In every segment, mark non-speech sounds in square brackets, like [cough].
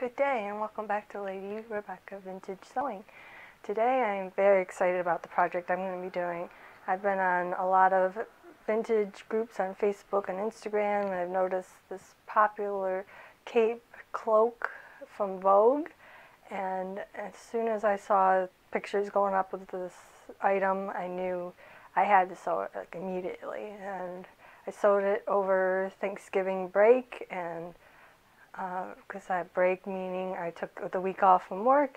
Good day and welcome back to Lady Rebecca Vintage Sewing. Today I'm very excited about the project I'm going to be doing. I've been on a lot of vintage groups on Facebook and Instagram and I've noticed this popular cape cloak from Vogue and as soon as I saw pictures going up with this item I knew I had to sew it like immediately and I sewed it over Thanksgiving break and because uh, I had break, meaning I took the week off from work,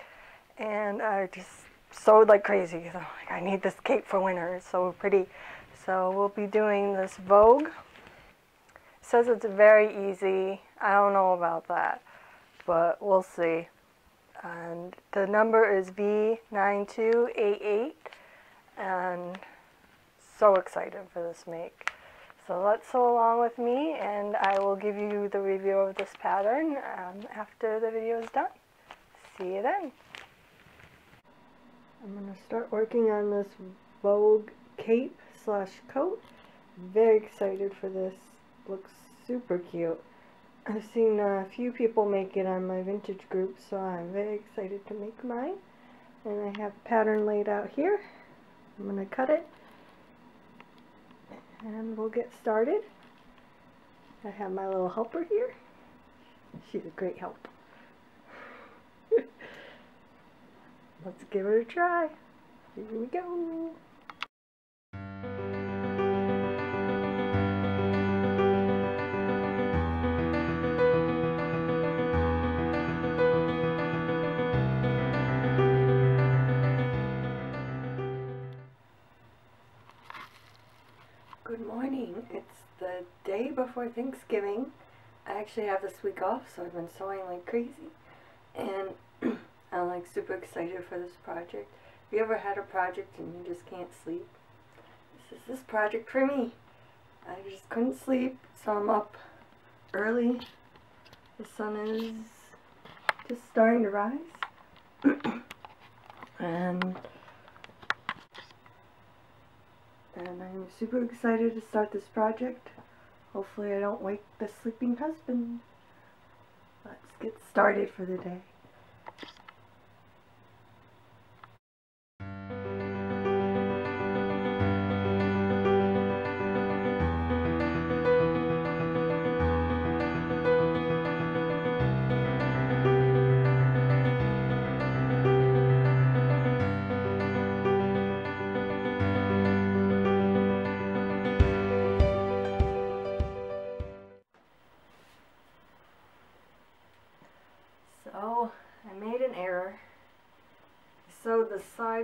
and I just sewed like crazy. So like, I need this cape for winter. It's so pretty. So we'll be doing this Vogue. It says it's very easy. I don't know about that, but we'll see. And the number is V9288, and so excited for this make. So let's sew along with me and I will give you the review of this pattern um, after the video is done. See you then. I'm going to start working on this Vogue cape slash coat. Very excited for this. Looks super cute. I've seen a few people make it on my vintage group so I'm very excited to make mine. And I have pattern laid out here. I'm going to cut it and we'll get started. I have my little helper here. She's a great help. [laughs] Let's give it a try. Here we go. Good morning. It's the day before Thanksgiving. I actually have this week off, so I've been sewing like crazy. And [clears throat] I'm like super excited for this project. Have you ever had a project and you just can't sleep? This is this project for me. I just couldn't sleep, so I'm up early. The sun is just starting to rise. [clears throat] and and I'm super excited to start this project. Hopefully I don't wake the sleeping husband. Let's get started for the day.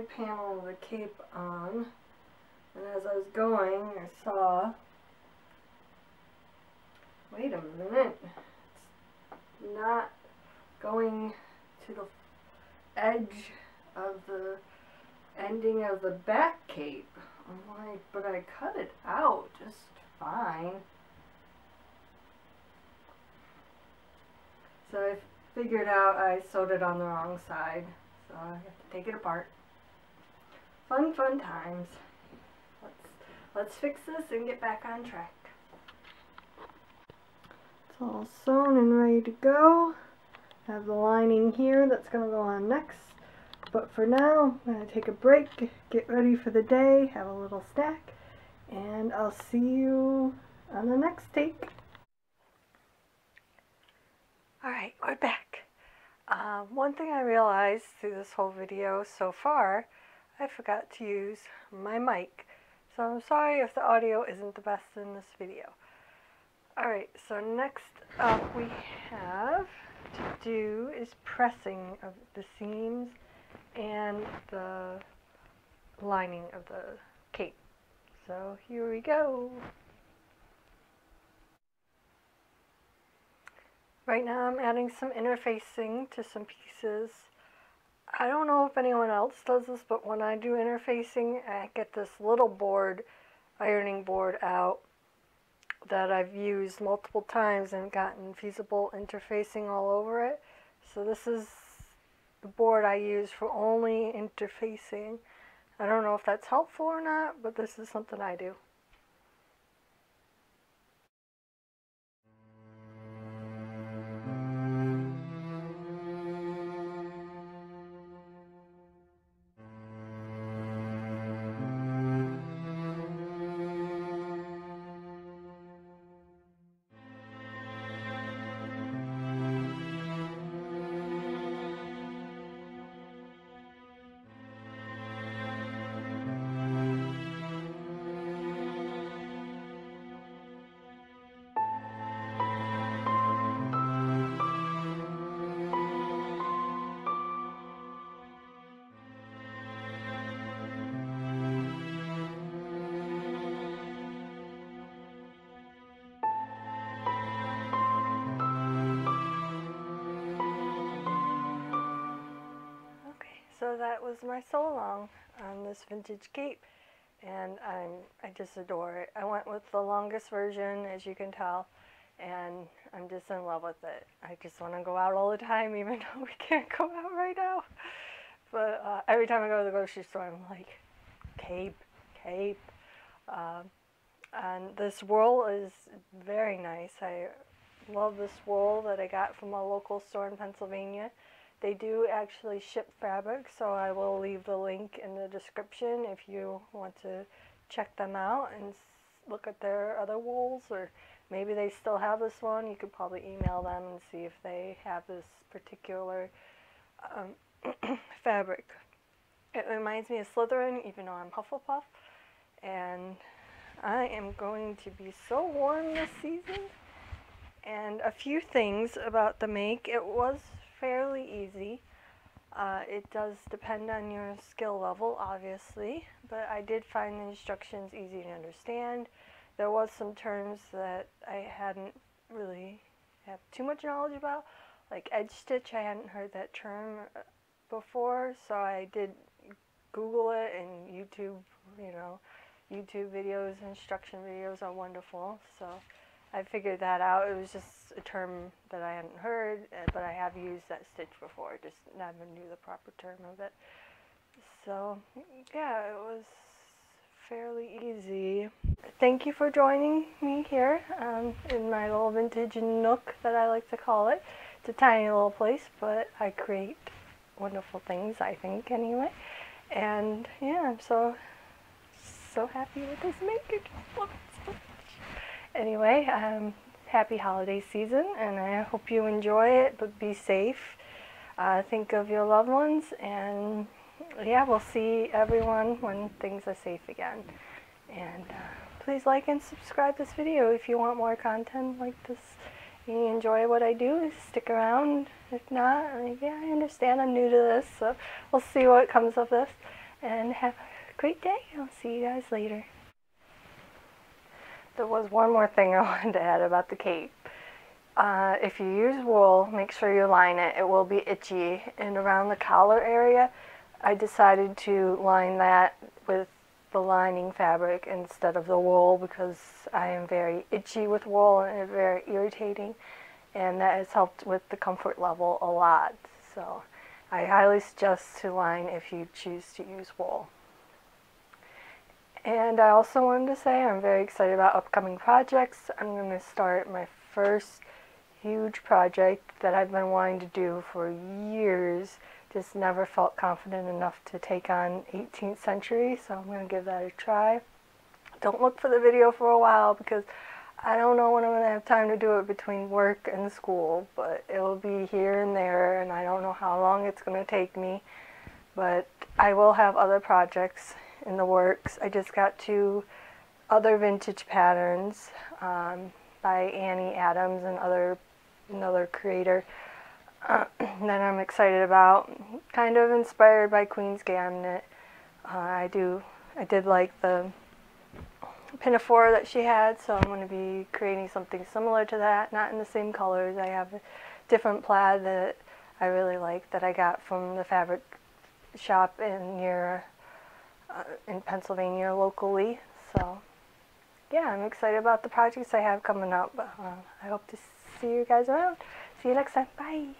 Side panel of the cape on. And as I was going I saw wait a minute it's not going to the edge of the ending of the back cape. I'm like but I cut it out just fine. So I figured out I sewed it on the wrong side. So I have to take it apart. Fun, fun times. Let's, let's fix this and get back on track. It's all sewn and ready to go. I have the lining here that's going to go on next. But for now, I'm going to take a break, get ready for the day, have a little snack, and I'll see you on the next take. Alright, we're back. Uh, one thing I realized through this whole video so far, I forgot to use my mic. So I'm sorry if the audio isn't the best in this video. Alright, so next up we have to do is pressing of the seams and the lining of the cape. So here we go. Right now I'm adding some interfacing to some pieces. I don't know if anyone else does this, but when I do interfacing, I get this little board, ironing board out that I've used multiple times and gotten fusible interfacing all over it. So this is the board I use for only interfacing. I don't know if that's helpful or not, but this is something I do. That was my sew along on this vintage cape and I'm, I just adore it. I went with the longest version as you can tell and I'm just in love with it. I just want to go out all the time [laughs] even though we can't go out right now. But uh, every time I go to the grocery store I'm like, cape, cape. Um, and this wool is very nice. I love this wool that I got from a local store in Pennsylvania. They do actually ship fabric, so I will leave the link in the description if you want to check them out and look at their other wools or maybe they still have this one. You could probably email them and see if they have this particular um, [clears throat] fabric. It reminds me of Slytherin, even though I'm Hufflepuff. And I am going to be so warm this season. And a few things about the make. It was fairly easy. Uh, it does depend on your skill level, obviously, but I did find the instructions easy to understand. There was some terms that I hadn't really have too much knowledge about, like edge stitch. I hadn't heard that term uh, before, so I did Google it and YouTube. You know, YouTube videos, instruction videos are wonderful. So. I figured that out. It was just a term that I hadn't heard, uh, but I have used that stitch before, just never knew the proper term of it. So, yeah, it was fairly easy. Thank you for joining me here um, in my little vintage nook that I like to call it. It's a tiny little place, but I create wonderful things, I think, anyway. And yeah, I'm so, so happy with this make. Anyway, um, happy holiday season, and I hope you enjoy it, but be safe. Uh, think of your loved ones, and yeah, we'll see everyone when things are safe again. And uh, please like and subscribe this video if you want more content like this. You enjoy what I do, stick around. If not, yeah, I understand I'm new to this, so we'll see what comes of this. And have a great day. I'll see you guys later. There was one more thing [laughs] I wanted to add about the cape. Uh, if you use wool, make sure you line it. It will be itchy. And around the collar area, I decided to line that with the lining fabric instead of the wool because I am very itchy with wool and it's very irritating. And that has helped with the comfort level a lot. So I highly suggest to line if you choose to use wool. And I also wanted to say I'm very excited about upcoming projects. I'm going to start my first huge project that I've been wanting to do for years. Just never felt confident enough to take on 18th century, so I'm going to give that a try. Don't look for the video for a while because I don't know when I'm going to have time to do it between work and school, but it will be here and there, and I don't know how long it's going to take me. But I will have other projects in the works. I just got two other vintage patterns um, by Annie Adams and other another creator uh, [clears throat] that I'm excited about. Kind of inspired by Queen's Gambit. Uh, I do I did like the pinafore that she had, so I'm going to be creating something similar to that. Not in the same colors. I have a different plaid that I really like that I got from the fabric shop in near uh, in Pennsylvania locally. So yeah, I'm excited about the projects I have coming up. Uh, I hope to see you guys around. See you next time. Bye.